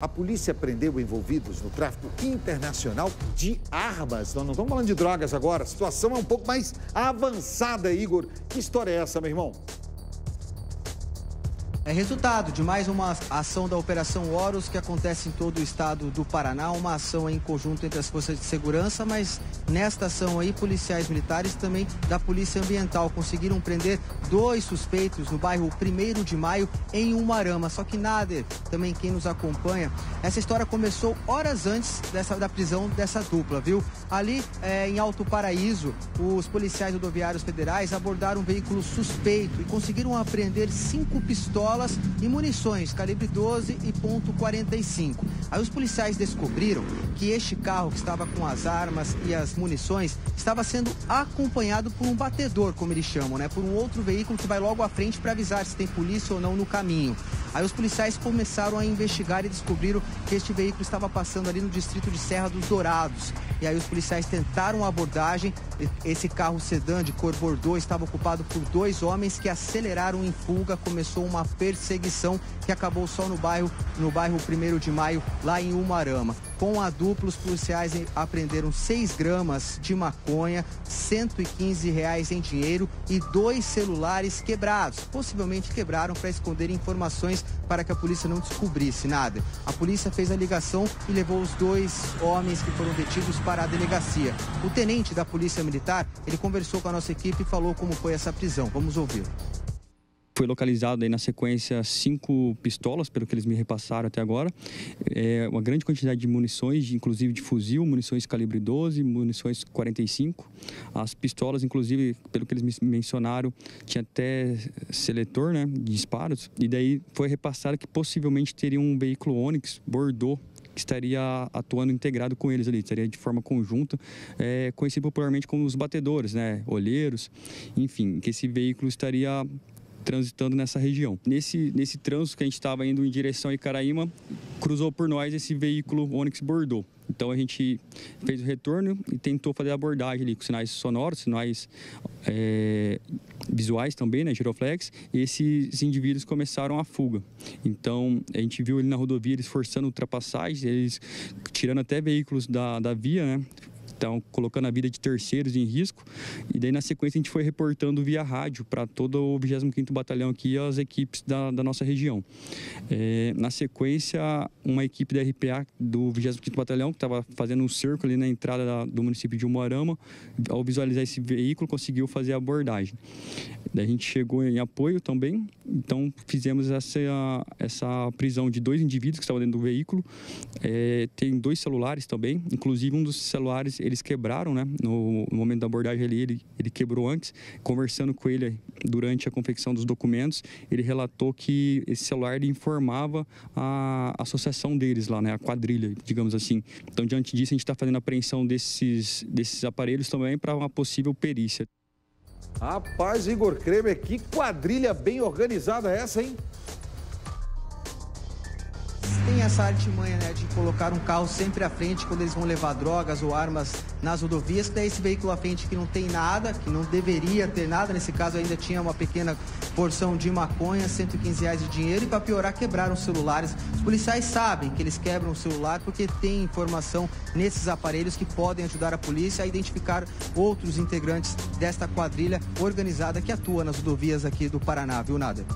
A polícia prendeu envolvidos no tráfico internacional de armas. Nós não estamos falando de drogas agora. A situação é um pouco mais avançada, Igor. Que história é essa, meu irmão? É resultado de mais uma ação da Operação Horus que acontece em todo o estado do Paraná, uma ação em conjunto entre as forças de segurança, mas nesta ação aí, policiais militares também da Polícia Ambiental conseguiram prender dois suspeitos no bairro 1 de Maio, em Umarama. Só que nada, também quem nos acompanha, essa história começou horas antes dessa, da prisão dessa dupla, viu? Ali é, em Alto Paraíso, os policiais rodoviários federais abordaram um veículo suspeito e conseguiram apreender cinco pistolas pistolas e munições calibre 12 e ponto .45. Aí os policiais descobriram que este carro que estava com as armas e as munições estava sendo acompanhado por um batedor, como eles chamam, né? Por um outro veículo que vai logo à frente para avisar se tem polícia ou não no caminho. Aí os policiais começaram a investigar e descobriram que este veículo estava passando ali no distrito de Serra dos Dourados. E aí os policiais tentaram a abordagem. Esse carro sedã de cor Bordeaux estava ocupado por dois homens que aceleraram em fuga. Começou uma perseguição que acabou só no bairro, no bairro 1 de Maio, lá em Umarama. Com a dupla, os policiais apreenderam 6 gramas de maconha, 115 reais em dinheiro e dois celulares quebrados. Possivelmente quebraram para esconder informações para que a polícia não descobrisse nada. A polícia fez a ligação e levou os dois homens que foram detidos para a delegacia. O tenente da Polícia Militar, ele conversou com a nossa equipe e falou como foi essa prisão. Vamos ouvir. Foi localizado aí na sequência cinco pistolas, pelo que eles me repassaram até agora. É uma grande quantidade de munições, inclusive de fuzil, munições calibre 12, munições 45. As pistolas, inclusive, pelo que eles me mencionaram, tinha até seletor né, de disparos. E daí foi repassado que possivelmente teria um veículo Onix Bordeaux que estaria atuando integrado com eles ali, estaria de forma conjunta, é, conhecido popularmente como os batedores, né, olheiros, enfim, que esse veículo estaria transitando nessa região. Nesse, nesse trânsito que a gente estava indo em direção a Icaraíma, cruzou por nós esse veículo Onix Bordeaux. Então a gente fez o retorno e tentou fazer a abordagem ali com sinais sonoros, sinais é, visuais também, né, giroflex. E esses indivíduos começaram a fuga. Então a gente viu ele na rodovia, eles forçando ultrapassagens, eles tirando até veículos da, da via, né, então colocando a vida de terceiros em risco. E daí na sequência a gente foi reportando via rádio para todo o 25º Batalhão aqui e as equipes da, da nossa região. É, na sequência, uma equipe da RPA do 25º Batalhão, que estava fazendo um cerco ali na entrada da, do município de Umuarama, ao visualizar esse veículo, conseguiu fazer a abordagem. Daí a gente chegou em apoio também, então fizemos essa, essa prisão de dois indivíduos que estavam dentro do veículo. É, tem dois celulares também, inclusive um dos celulares eles quebraram, né? No, no momento da abordagem ali, ele, ele quebrou antes. Conversando com ele durante a confecção dos documentos, ele relatou que esse celular informava a associação deles lá, né? A quadrilha, digamos assim. Então, diante disso, a gente está fazendo a apreensão desses, desses aparelhos também para uma possível perícia. Rapaz, Igor Kremer, que quadrilha bem organizada é essa, hein? Tem essa artimanha né, de colocar um carro sempre à frente quando eles vão levar drogas ou armas nas rodovias, que daí esse veículo à frente que não tem nada, que não deveria ter nada, nesse caso ainda tinha uma pequena porção de maconha, 115 reais de dinheiro e para piorar quebraram os celulares. Os policiais sabem que eles quebram o celular porque tem informação nesses aparelhos que podem ajudar a polícia a identificar outros integrantes desta quadrilha organizada que atua nas rodovias aqui do Paraná, viu, Nada?